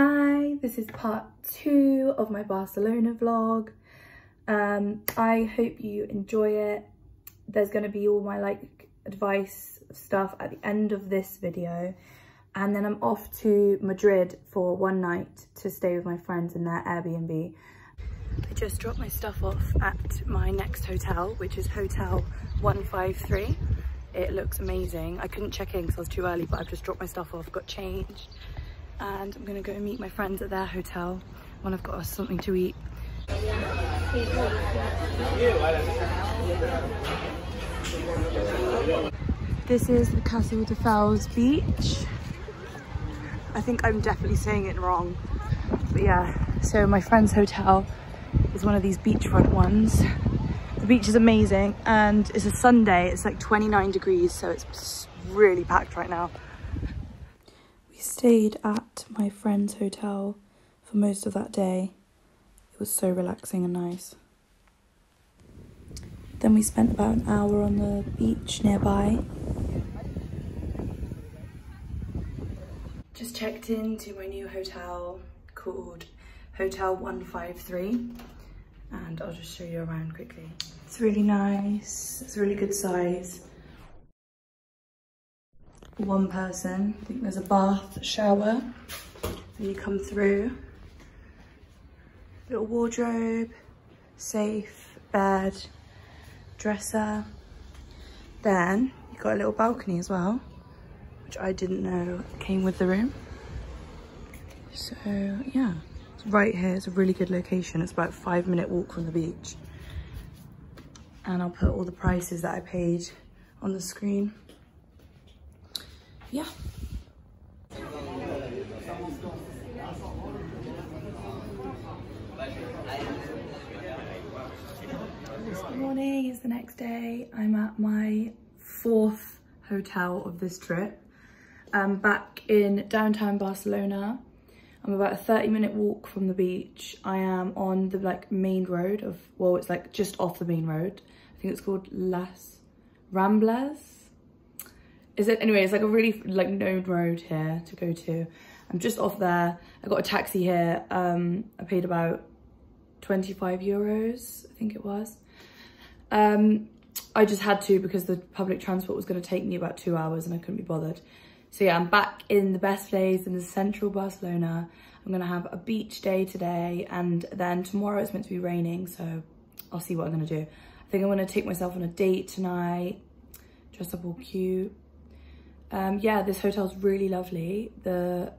Hi, this is part two of my Barcelona vlog. Um, I hope you enjoy it. There's going to be all my like advice stuff at the end of this video. And then I'm off to Madrid for one night to stay with my friends in their Airbnb. I just dropped my stuff off at my next hotel, which is Hotel 153. It looks amazing. I couldn't check in because I was too early, but I've just dropped my stuff off, got changed. And I'm gonna go meet my friends at their hotel when I've got something to eat. This is the Castelldefels beach. I think I'm definitely saying it wrong. But yeah, so my friend's hotel is one of these beachfront ones. The beach is amazing and it's a Sunday. It's like 29 degrees, so it's really packed right now. Stayed at my friend's hotel for most of that day. It was so relaxing and nice. Then we spent about an hour on the beach nearby. Just checked into my new hotel called Hotel 153 and I'll just show you around quickly. It's really nice, it's a really good size. One person, I think there's a bath, shower, Then you come through. Little wardrobe, safe, bed, dresser. Then you've got a little balcony as well, which I didn't know came with the room. So yeah, it's right here. It's a really good location. It's about five minute walk from the beach. And I'll put all the prices that I paid on the screen. Yeah. Good morning, it's the next day. I'm at my fourth hotel of this trip. I'm back in downtown Barcelona. I'm about a 30 minute walk from the beach. I am on the like main road of, well, it's like just off the main road. I think it's called Las Ramblas. Is it? Anyway, it's like a really like known road here to go to. I'm just off there. I got a taxi here. Um, I paid about 25 euros, I think it was. Um, I just had to because the public transport was going to take me about two hours and I couldn't be bothered. So yeah, I'm back in the best place in the central Barcelona. I'm going to have a beach day today and then tomorrow it's meant to be raining. So I'll see what I'm going to do. I think I'm to take myself on a date tonight, dress up all cute. Um, yeah, this hotel's really lovely. The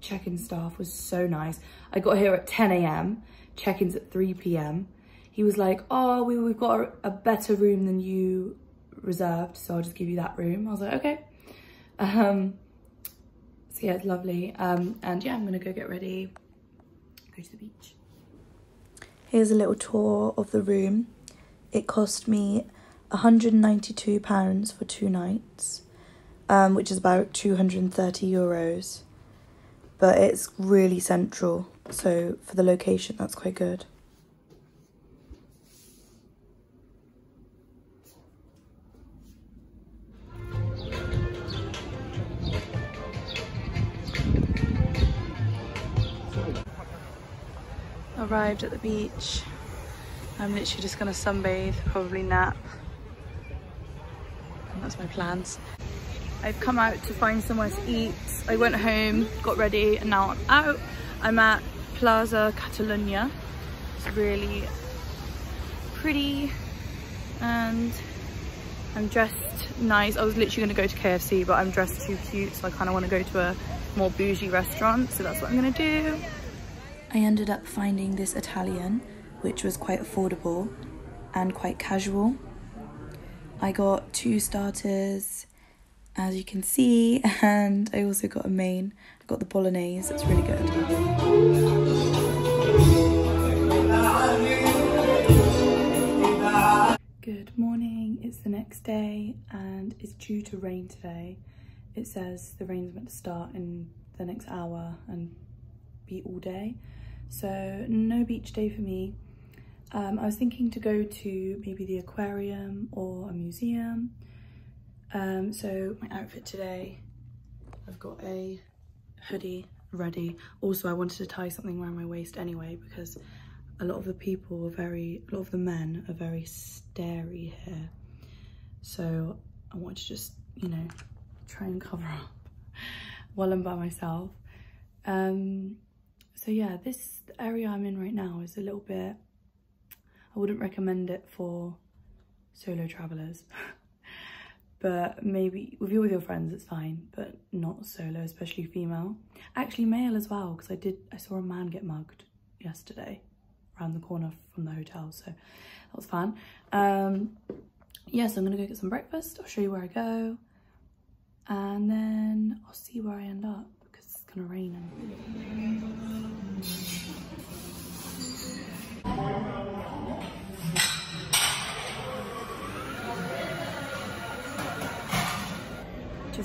check-in staff was so nice. I got here at 10 a.m., check-ins at 3 p.m. He was like, oh, we, we've got a, a better room than you reserved, so I'll just give you that room. I was like, okay. Um, so yeah, it's lovely. Um, and yeah, I'm gonna go get ready, go to the beach. Here's a little tour of the room. It cost me £192 for two nights, um, which is about 230 euros. But it's really central, so for the location, that's quite good. Arrived at the beach. I'm literally just gonna sunbathe, probably nap. And that's my plans. I've come out to find somewhere to eat. I went home, got ready, and now I'm out. I'm at Plaza Catalunya. It's really pretty and I'm dressed nice. I was literally gonna go to KFC, but I'm dressed too cute, so I kind of want to go to a more bougie restaurant, so that's what I'm gonna do. I ended up finding this Italian, which was quite affordable and quite casual. I got two starters, as you can see, and I also got a main. I got the bolognese, it's really good. Good morning, it's the next day and it's due to rain today. It says the rain's meant to start in the next hour and be all day. So no beach day for me. Um, I was thinking to go to maybe the aquarium or a museum. Um, so my outfit today, I've got a hoodie ready. Also, I wanted to tie something around my waist anyway because a lot of the people are very, a lot of the men are very starey here. So I want to just, you know, try and cover up while I'm by myself. Um, so yeah, this area I'm in right now is a little bit, I wouldn't recommend it for solo travelers. but maybe with you with your friends it's fine but not solo especially female. Actually male as well because i did i saw a man get mugged yesterday around the corner from the hotel so that was fun. Um yeah so i'm gonna go get some breakfast i'll show you where i go and then i'll see where i end up because it's gonna rain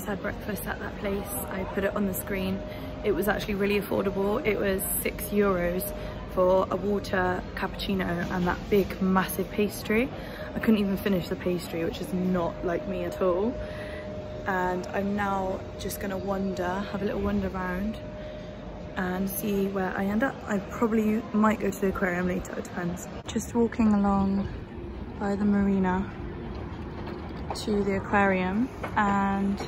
just had breakfast at that place. I put it on the screen. It was actually really affordable. It was six euros for a water cappuccino and that big massive pastry. I couldn't even finish the pastry, which is not like me at all. And I'm now just gonna wander, have a little wander around and see where I end up. I probably might go to the aquarium later, it depends. Just walking along by the marina to the aquarium and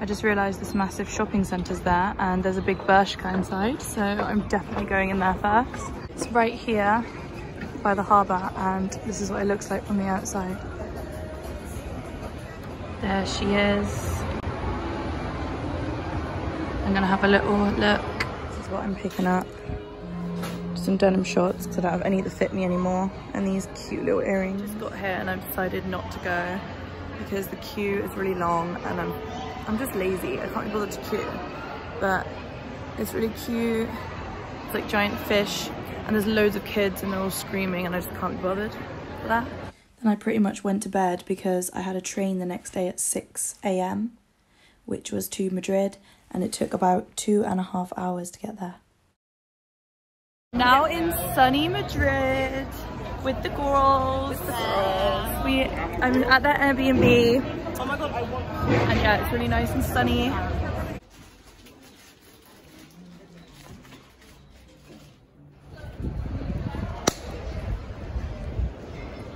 I just realised this massive shopping centre's there and there's a big Bershka inside, so I'm definitely going in there first. It's right here by the harbour and this is what it looks like from the outside. There she is. I'm gonna have a little look. This is what I'm picking up. Some denim shorts because I don't have any that fit me anymore and these cute little earrings. I just got here and I've decided not to go because the queue is really long and I'm I'm just lazy. I can't be bothered to queue. But it's really cute. It's like giant fish and there's loads of kids and they're all screaming and I just can't be bothered for that. Then I pretty much went to bed because I had a train the next day at 6 a.m. which was to Madrid and it took about two and a half hours to get there. Now in sunny Madrid with the girls. With the girls. We, I'm at that Airbnb Oh my god, I want And yeah, it's really nice and sunny.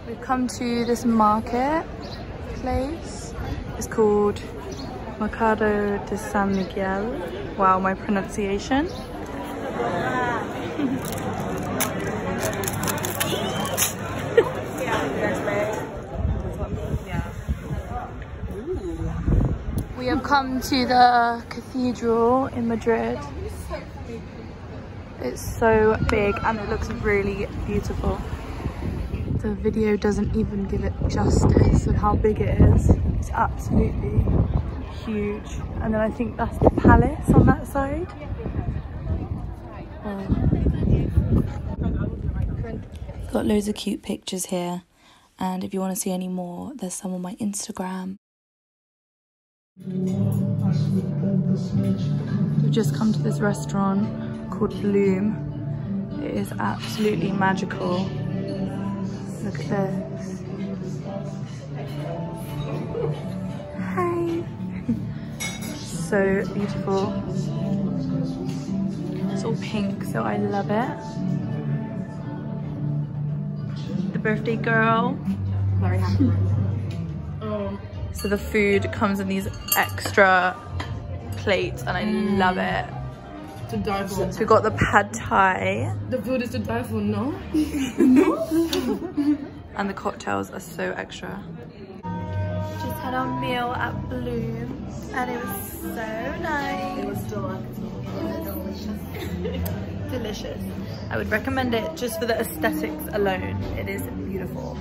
We've come to this market place. It's called Mercado de San Miguel. Wow, my pronunciation. We have come to the cathedral in Madrid. It's so big and it looks really beautiful. The video doesn't even give it justice of how big it is. It's absolutely huge. And then I think that's the palace on that side. Got loads of cute pictures here. And if you want to see any more, there's some on my Instagram. We've just come to this restaurant called Bloom. It is absolutely magical. Look at this. Hi. so beautiful. It's all pink, so I love it. The birthday girl. Very happy. So the food comes in these extra plates and I mm. love it. To die for. So we got the pad thai. The food is to die for, no? no? and the cocktails are so extra. Just had our meal at Bloom and it was so nice. It was delicious. delicious. I would recommend it just for the aesthetics alone. It is beautiful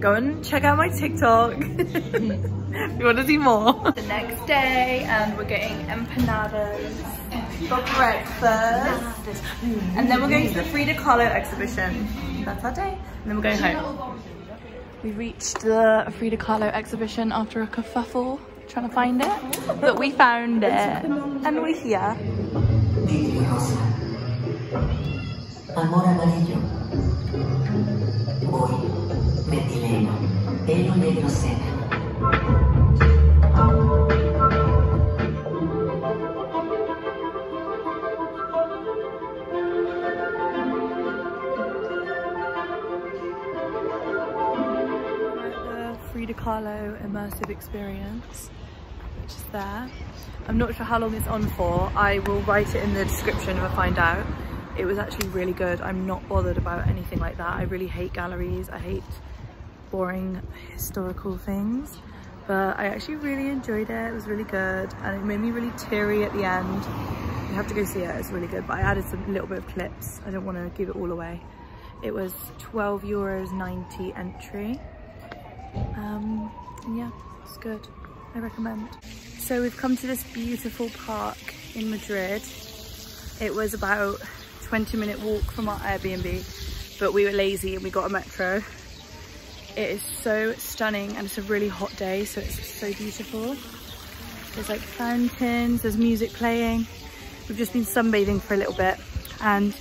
go and check out my TikTok if you want to see more. The next day and we're getting empanadas for breakfast and then we're going to the Frida Kahlo exhibition. That's our day and then we're going home. We reached the Frida Kahlo exhibition after a kerfuffle trying to find it but we found it and we're here. Amor amarillo. Radio Frida Kahlo immersive experience, which is there. I'm not sure how long it's on for. I will write it in the description if I find out. It was actually really good. I'm not bothered about anything like that. I really hate galleries. I hate boring historical things but I actually really enjoyed it. It was really good and it made me really teary at the end. You have to go see it, it's really good. But I added some little bit of clips. I don't want to give it all away. It was 12 euros 90 entry. Um, yeah, it's good. I recommend. So we've come to this beautiful park in Madrid. It was about 20 minute walk from our Airbnb, but we were lazy and we got a metro it is so stunning and it's a really hot day, so it's so beautiful. There's like fountains, there's music playing. We've just been sunbathing for a little bit. And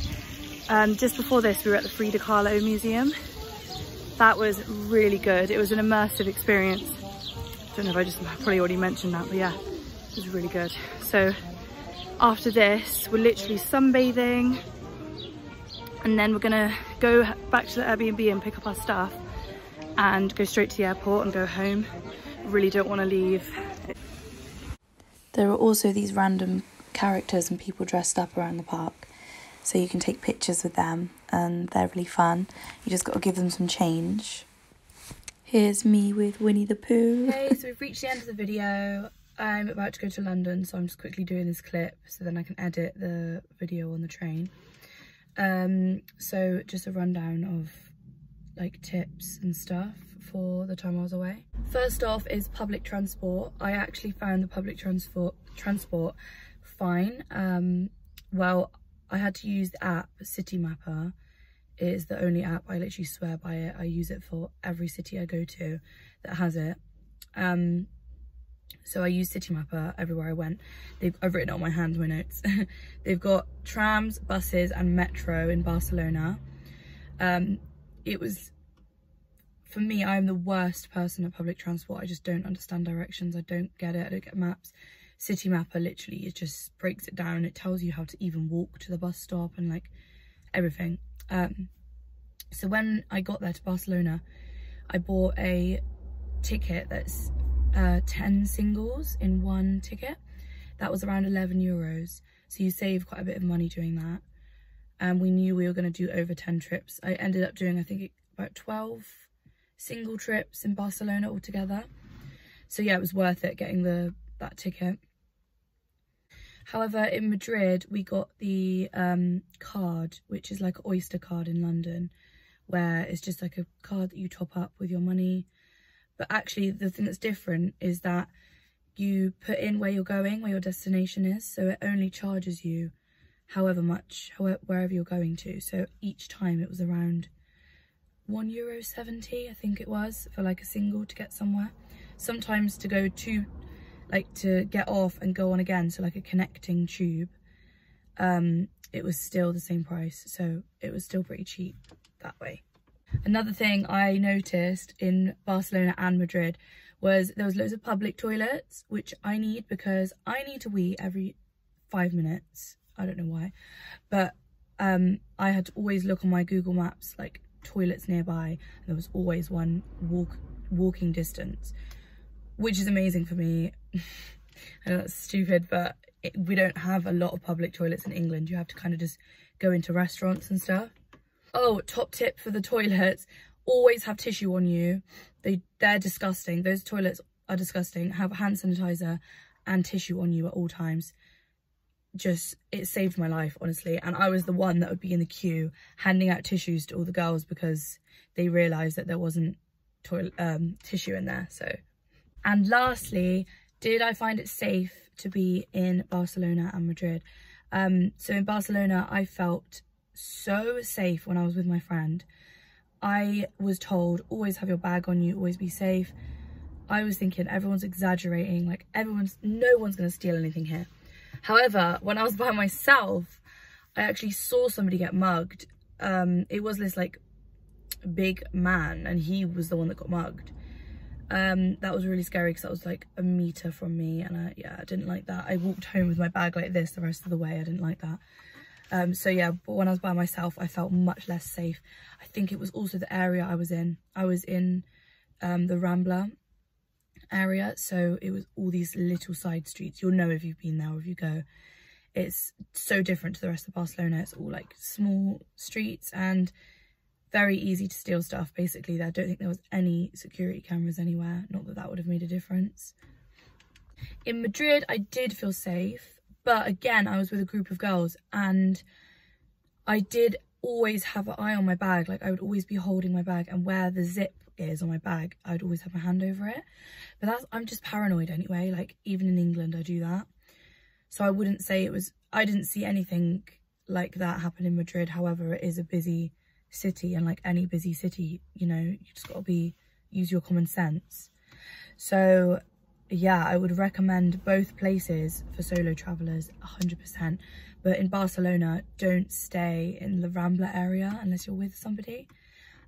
um, just before this, we were at the Frida Kahlo Museum. That was really good. It was an immersive experience. I don't know if I just probably already mentioned that, but yeah, it was really good. So after this, we're literally sunbathing and then we're gonna go back to the Airbnb and pick up our stuff and go straight to the airport and go home. Really don't want to leave. There are also these random characters and people dressed up around the park. So you can take pictures with them and they're really fun. You just got to give them some change. Here's me with Winnie the Pooh. Hey, so we've reached the end of the video. I'm about to go to London, so I'm just quickly doing this clip so then I can edit the video on the train. Um, so just a rundown of like tips and stuff for the time I was away. First off is public transport. I actually found the public transport transport fine. Um, well, I had to use the app Citymapper. It is the only app, I literally swear by it. I use it for every city I go to that has it. Um, so I use Citymapper everywhere I went. They've, I've written it on my hand, my notes. They've got trams, buses and metro in Barcelona. Um, it was for me i'm the worst person at public transport. I just don't understand directions. I don't get it. I don't get maps. Citymapper literally it just breaks it down. It tells you how to even walk to the bus stop and like everything. Um so when i got there to barcelona i bought a ticket that's uh 10 singles in one ticket. That was around 11 euros. So you save quite a bit of money doing that and we knew we were going to do over 10 trips. I ended up doing, I think, about 12 single trips in Barcelona altogether. So yeah, it was worth it getting the that ticket. However, in Madrid, we got the um, card, which is like an Oyster card in London, where it's just like a card that you top up with your money. But actually, the thing that's different is that you put in where you're going, where your destination is, so it only charges you however much, however, wherever you're going to. So each time it was around one euro 70, I think it was, for like a single to get somewhere. Sometimes to go to, like to get off and go on again, so like a connecting tube, um, it was still the same price. So it was still pretty cheap that way. Another thing I noticed in Barcelona and Madrid was there was loads of public toilets, which I need because I need to wee every five minutes I don't know why. But um, I had to always look on my Google Maps, like toilets nearby. there was always one walk walking distance, which is amazing for me. I know that's stupid, but it, we don't have a lot of public toilets in England. You have to kind of just go into restaurants and stuff. Oh, top tip for the toilets. Always have tissue on you. They, they're disgusting. Those toilets are disgusting. Have hand sanitizer and tissue on you at all times just it saved my life honestly. And i was the one that would be in the queue handing out tissues to all the girls because they realized that there wasn't toilet um, tissue in there so. And lastly did i find it safe to be in barcelona and madrid? Um, so in barcelona i felt so safe when i was with my friend. I was told always have your bag on you always be safe. I was thinking everyone's exaggerating like everyone's no one's gonna steal anything here However, when I was by myself, I actually saw somebody get mugged. Um, it was this like big man and he was the one that got mugged. Um, that was really scary because that was like a meter from me and I, yeah, I didn't like that. I walked home with my bag like this the rest of the way. I didn't like that. Um, so yeah, but when I was by myself, I felt much less safe. I think it was also the area I was in. I was in um, the Rambla area. So it was all these little side streets. You'll know if you've been there or if you go. It's so different to the rest of Barcelona. It's all like small streets and very easy to steal stuff basically. I don't think there was any security cameras anywhere. Not that that would have made a difference. In Madrid, I did feel safe. But again, I was with a group of girls and I did always have an eye on my bag. Like I would always be holding my bag and where the zip is on my bag, I'd always have my hand over it. But that's, I'm just paranoid anyway. Like even in England, I do that. So I wouldn't say it was, I didn't see anything like that happen in Madrid. However, it is a busy city and like any busy city, you know, you just got to be, use your common sense. So yeah, I would recommend both places for solo travelers 100%. But in Barcelona, don't stay in the Rambla area unless you're with somebody.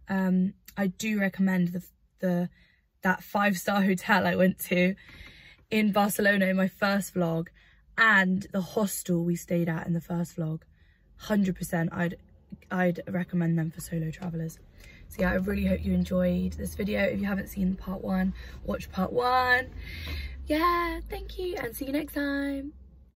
Um, I do recommend the, the that five-star hotel I went to in Barcelona in my first vlog and the hostel we stayed at in the first vlog. 100% I'd I'd recommend them for solo travelers. So yeah, I really hope you enjoyed this video. If you haven't seen part one, watch part one. Yeah, thank you and see you next time.